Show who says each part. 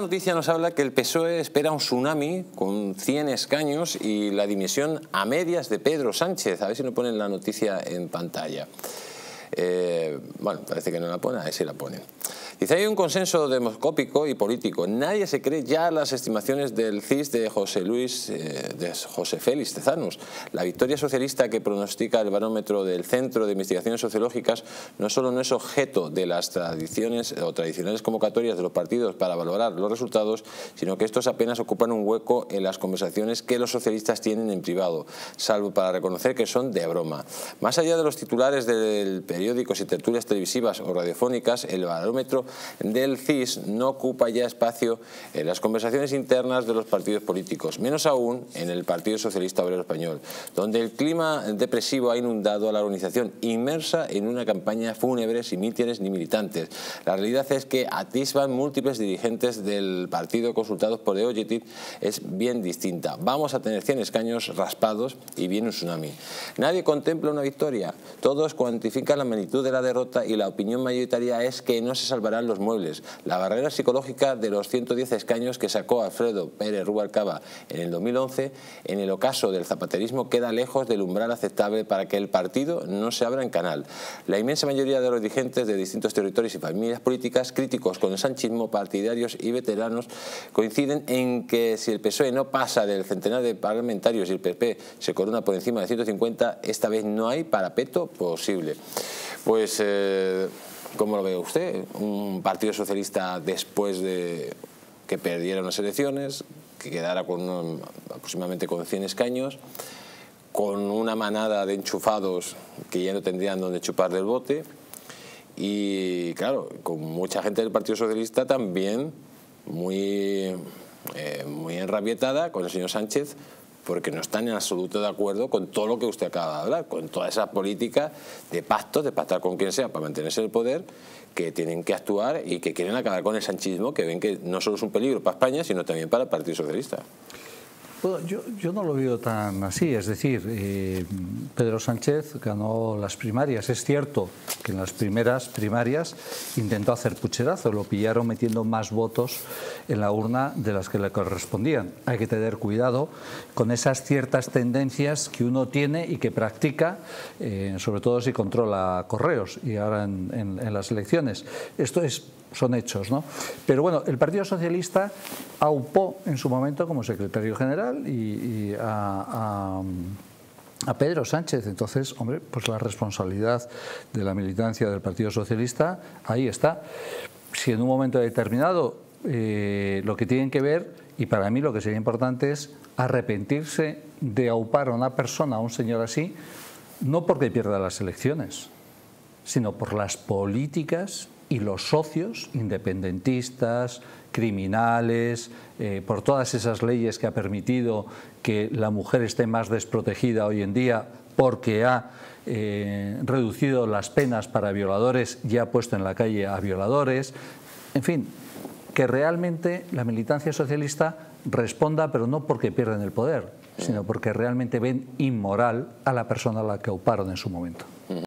Speaker 1: La noticia nos habla que el PSOE espera un tsunami con 100 escaños y la dimisión a medias de Pedro Sánchez. A ver si nos ponen la noticia en pantalla. Eh, bueno, parece que no la ponen, a ver si la ponen. Dice, hay un consenso demoscópico y político. Nadie se cree ya las estimaciones del CIS de José Luis, eh, de José Félix Tezanos. La victoria socialista que pronostica el barómetro del Centro de Investigaciones Sociológicas no solo no es objeto de las tradiciones o tradicionales convocatorias de los partidos para valorar los resultados, sino que estos apenas ocupan un hueco en las conversaciones que los socialistas tienen en privado, salvo para reconocer que son de broma. Más allá de los titulares del periódicos y tertulias televisivas o radiofónicas, el barómetro del CIS no ocupa ya espacio en las conversaciones internas de los partidos políticos, menos aún en el Partido Socialista Obrero Español, donde el clima depresivo ha inundado a la organización inmersa en una campaña fúnebre sin mítines ni militantes. La realidad es que atisban múltiples dirigentes del partido consultados por The es bien distinta. Vamos a tener 100 escaños raspados y viene un tsunami. Nadie contempla una victoria. Todos cuantifican la magnitud de la derrota y la opinión mayoritaria es que no se salvará los muebles. La barrera psicológica de los 110 escaños que sacó Alfredo Pérez Rubalcaba en el 2011, en el ocaso del zapaterismo, queda lejos del umbral aceptable para que el partido no se abra en canal. La inmensa mayoría de los dirigentes de distintos territorios y familias políticas, críticos con el sanchismo, partidarios y veteranos, coinciden en que si el PSOE no pasa del centenar de parlamentarios y el PP se corona por encima de 150, esta vez no hay parapeto posible. Pues... Eh, ¿Cómo lo ve usted? Un partido socialista después de que perdiera unas elecciones, que quedara con aproximadamente con 100 escaños, con una manada de enchufados que ya no tendrían donde chupar del bote y claro, con mucha gente del Partido Socialista también muy, eh, muy enrabietada con el señor Sánchez porque no están en absoluto de acuerdo con todo lo que usted acaba de hablar, con toda esa política de pactos, de pactar con quien sea para mantenerse en el poder, que tienen que actuar y que quieren acabar con el sanchismo, que ven que no solo es un peligro para España, sino también para el Partido Socialista
Speaker 2: yo, yo, no lo veo tan así, es decir, eh, Pedro Sánchez ganó las primarias. Es cierto que en las primeras primarias intentó hacer pucherazo, lo pillaron metiendo más votos en la urna de las que le correspondían. Hay que tener cuidado con esas ciertas tendencias que uno tiene y que practica, eh, sobre todo si controla correos y ahora en, en las elecciones. Esto es son hechos. ¿no? Pero bueno, el Partido Socialista aupó en su momento como secretario general y, a, Pedro Sánchez. Entonces, hombre, pues la responsabilidad de la militancia del Partido Socialista ahí está. Si en un momento determinado eh, lo que tienen que ver, y para mí lo que sería importante es arrepentirse de aupar a una persona, a un señor así, no porque pierda las elecciones, sino por las políticas y los socios independentistas, criminales, eh, por todas esas leyes que ha permitido que la mujer esté más desprotegida hoy en día porque ha eh, reducido las penas para violadores y ha puesto en la calle a violadores. En fin, que realmente la militancia socialista responda, pero no porque pierden el poder, sino porque realmente ven inmoral a la persona a la que ocuparon en su momento.